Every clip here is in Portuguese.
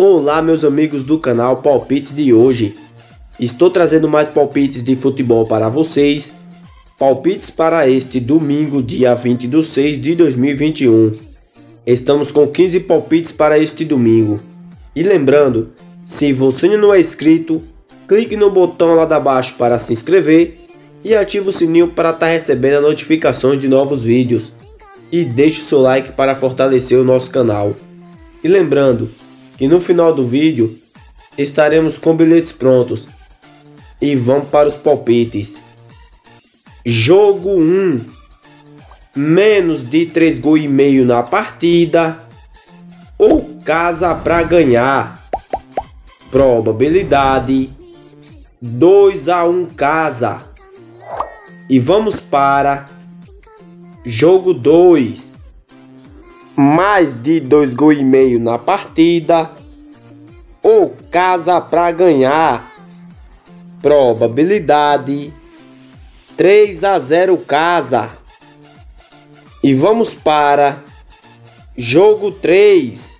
Olá, meus amigos do canal Palpites de hoje. Estou trazendo mais palpites de futebol para vocês. Palpites para este domingo, dia 20 de 6 de 2021. Estamos com 15 palpites para este domingo. E lembrando, se você não é inscrito, clique no botão lá da baixo para se inscrever e ative o sininho para estar tá recebendo notificações de novos vídeos. E deixe seu like para fortalecer o nosso canal. E lembrando, que no final do vídeo estaremos com bilhetes prontos e vamos para os palpites. Jogo 1 menos de 3 gols e meio na partida ou casa para ganhar. Probabilidade 2 a 1 casa. E vamos para jogo 2 mais de dois gols e meio na partida ou casa para ganhar. Probabilidade 3 a 0 casa. E vamos para jogo 3.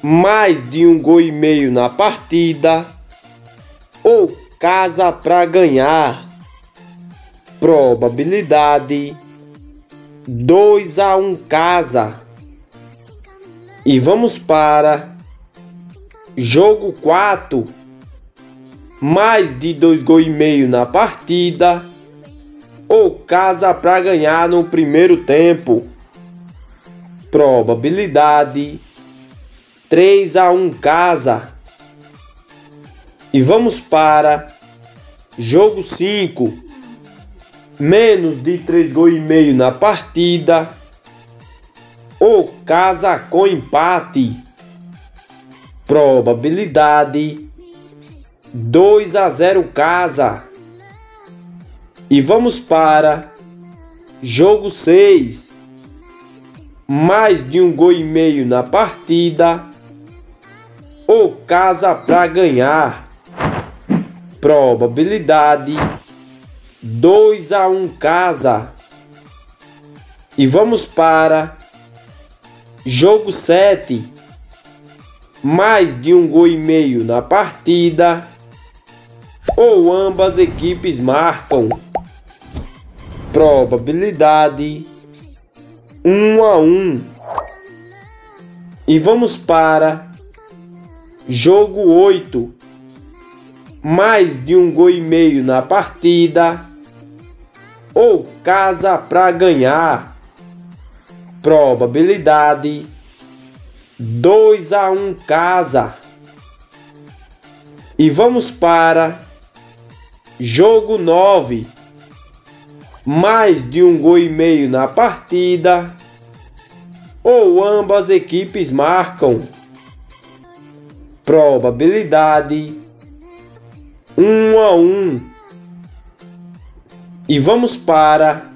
Mais de um gol e meio na partida ou casa para ganhar. Probabilidade 2 a 1 casa. E vamos para jogo 4. Mais de 2 gols e meio na partida ou casa para ganhar no primeiro tempo. Probabilidade 3 a 1 casa. E vamos para jogo 5 menos de 3 gols e meio na partida ou casa com empate. Probabilidade 2 a 0 casa. E vamos para jogo 6. Mais de um gol e meio na partida ou casa para ganhar. Probabilidade 2 a 1 casa. E vamos para jogo 7. Mais de um gol e meio na partida. Ou ambas equipes marcam. Probabilidade 1 a 1. E vamos para jogo 8. Mais de um gol e meio na partida ou casa para ganhar. Probabilidade 2 a 1 casa. E vamos para jogo 9. Mais de um gol e meio na partida ou ambas equipes marcam. Probabilidade 1 a 1. E vamos para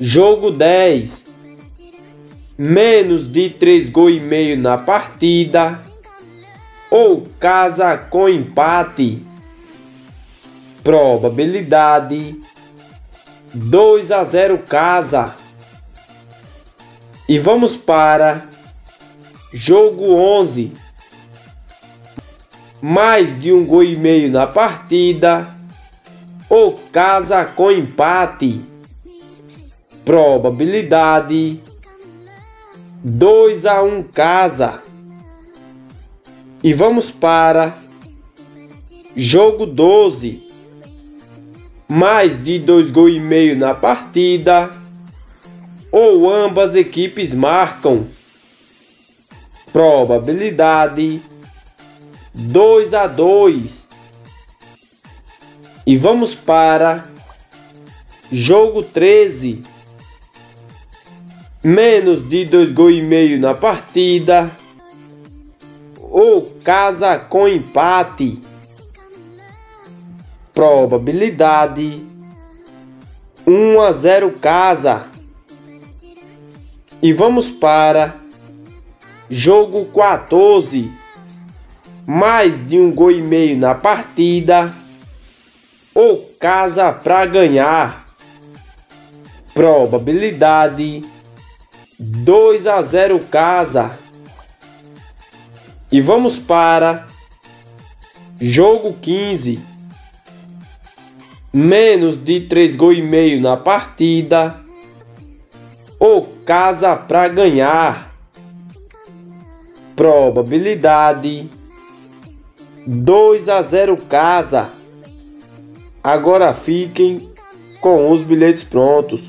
jogo 10. Menos de 3 gols e meio na partida ou casa com empate. Probabilidade 2 a 0 casa. E vamos para jogo 11. Mais de um gol e meio na partida ou casa com empate. Probabilidade 2 a 1 casa. E vamos para jogo 12. Mais de 2 gols e meio na partida ou ambas equipes marcam. Probabilidade 2 a 2 e vamos para jogo 13. Menos de 2 gols e meio na partida. Ou casa com empate. Probabilidade 1 a 0 casa. E vamos para jogo 14. Mais de um gol e meio na partida ou casa para ganhar. Probabilidade 2 a 0 casa. E vamos para jogo 15. Menos de 3 gols e meio na partida. Ou casa para ganhar. Probabilidade 2 a 0 casa. Agora fiquem com os bilhetes prontos.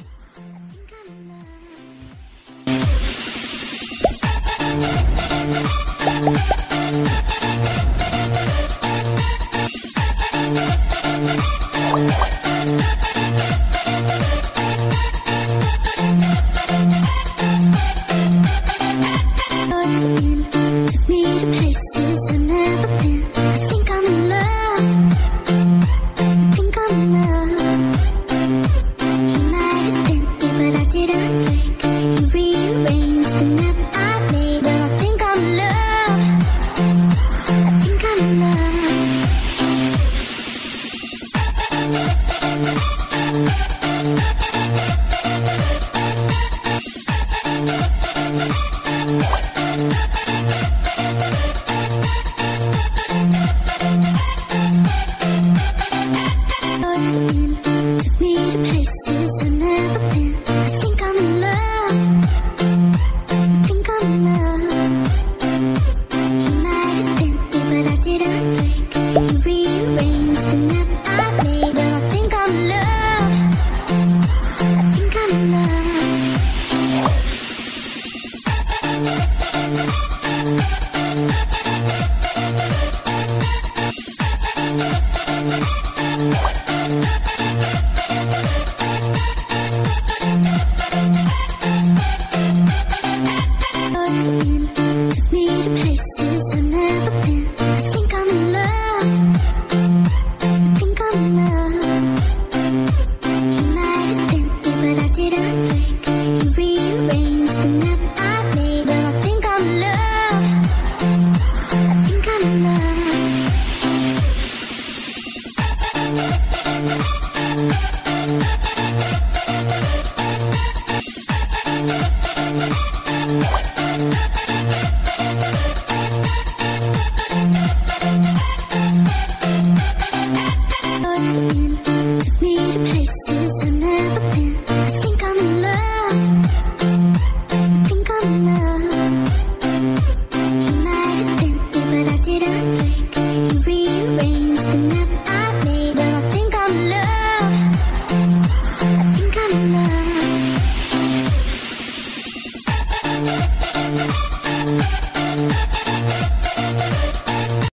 you